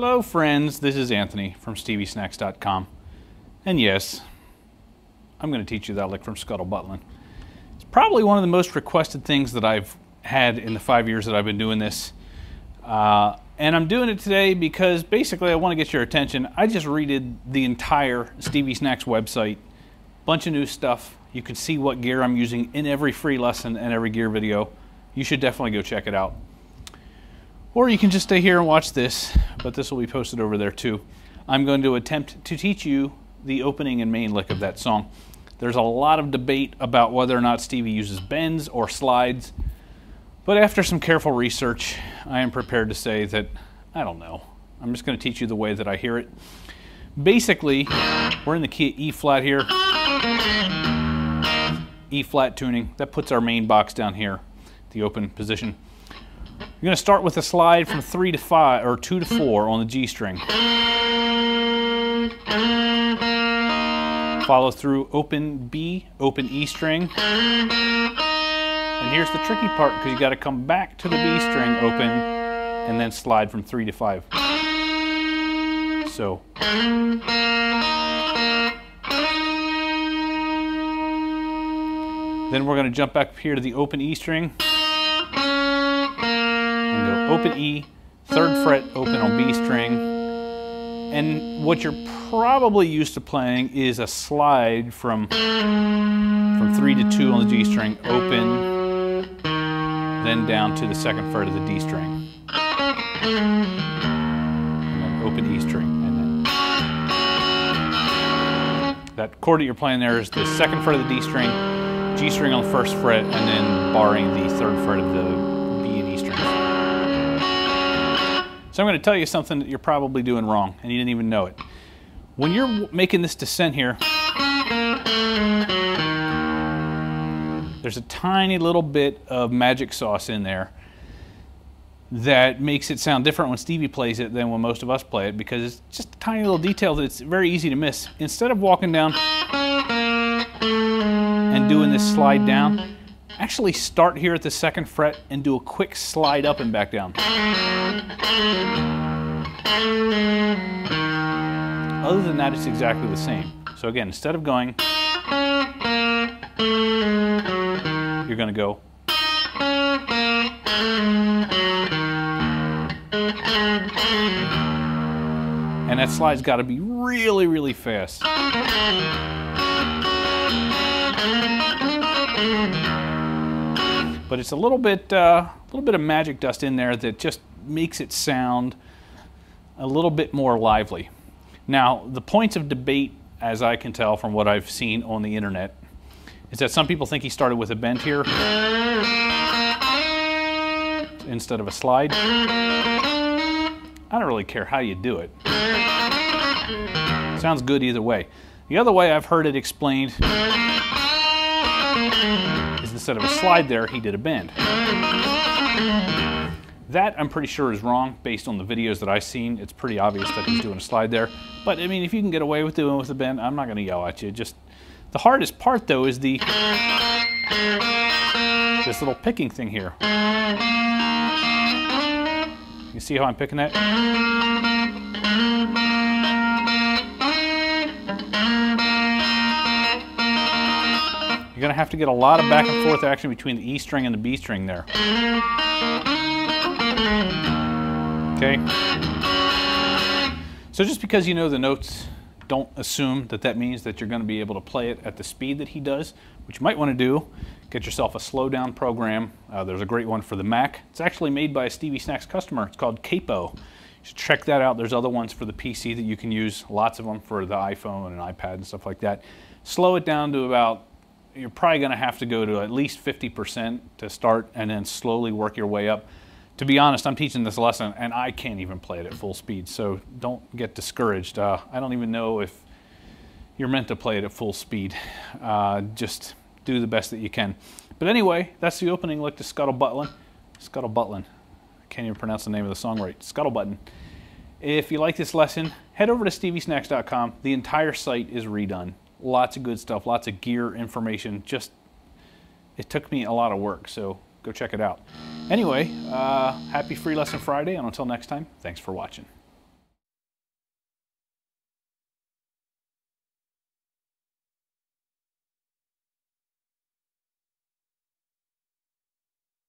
Hello, friends. This is Anthony from StevieSnacks.com. And yes, I'm going to teach you that lick from Scuttle Buttin'. It's probably one of the most requested things that I've had in the five years that I've been doing this. Uh, and I'm doing it today because basically I want to get your attention. I just redid the entire Stevie Snacks website. Bunch of new stuff. You can see what gear I'm using in every free lesson and every gear video. You should definitely go check it out. Or you can just stay here and watch this, but this will be posted over there too. I'm going to attempt to teach you the opening and main lick of that song. There's a lot of debate about whether or not Stevie uses bends or slides, but after some careful research, I am prepared to say that I don't know. I'm just going to teach you the way that I hear it. Basically, we're in the key of E flat here. E flat tuning. That puts our main box down here, the open position. You're going to start with a slide from 3 to 5, or 2 to 4 on the G string. Follow through open B, open E string. And here's the tricky part because you got to come back to the B string open and then slide from 3 to 5. So. Then we're going to jump back up here to the open E string open E, third fret open on B string. And what you're probably used to playing is a slide from, from three to two on the G string, open, then down to the second fret of the D string. And then open E string. And then that chord that you're playing there is the second fret of the D string, G string on the first fret, and then barring the third fret of the So I'm going to tell you something that you're probably doing wrong and you didn't even know it. When you're making this descent here, there's a tiny little bit of magic sauce in there that makes it sound different when Stevie plays it than when most of us play it because it's just a tiny little detail that's very easy to miss. Instead of walking down and doing this slide down, actually start here at the second fret and do a quick slide up and back down. Other than that, it's exactly the same. So again, instead of going, you're going to go. And that slide's got to be really, really fast but it's a little bit, uh, a little bit of magic dust in there that just makes it sound a little bit more lively. Now, the points of debate, as I can tell from what I've seen on the internet, is that some people think he started with a bend here instead of a slide. I don't really care how you do it. Sounds good either way. The other way I've heard it explained instead of a slide there, he did a bend. That I'm pretty sure is wrong based on the videos that I've seen. It's pretty obvious that he's doing a slide there. But I mean, if you can get away with doing with a bend, I'm not going to yell at you. Just the hardest part though is the this little picking thing here. You see how I'm picking that? You're going to have to get a lot of back and forth action between the E string and the B string there. Okay? So just because you know the notes, don't assume that that means that you're going to be able to play it at the speed that he does. What you might want to do, get yourself a slow down program. Uh, there's a great one for the Mac. It's actually made by a Stevie Snacks customer. It's called Capo. You should check that out. There's other ones for the PC that you can use. Lots of them for the iPhone and iPad and stuff like that. Slow it down to about you're probably going to have to go to at least 50% to start and then slowly work your way up. To be honest, I'm teaching this lesson and I can't even play it at full speed, so don't get discouraged. Uh, I don't even know if you're meant to play it at full speed. Uh, just do the best that you can. But anyway, that's the opening lick to Scuttlebutlin. Scuttlebutlin. I can't even pronounce the name of the song right. Scuttle Button. If you like this lesson, head over to steviesnacks.com. The entire site is redone lots of good stuff, lots of gear information. Just, it took me a lot of work, so go check it out. Anyway, uh, happy Free Lesson Friday, and until next time, thanks for watching.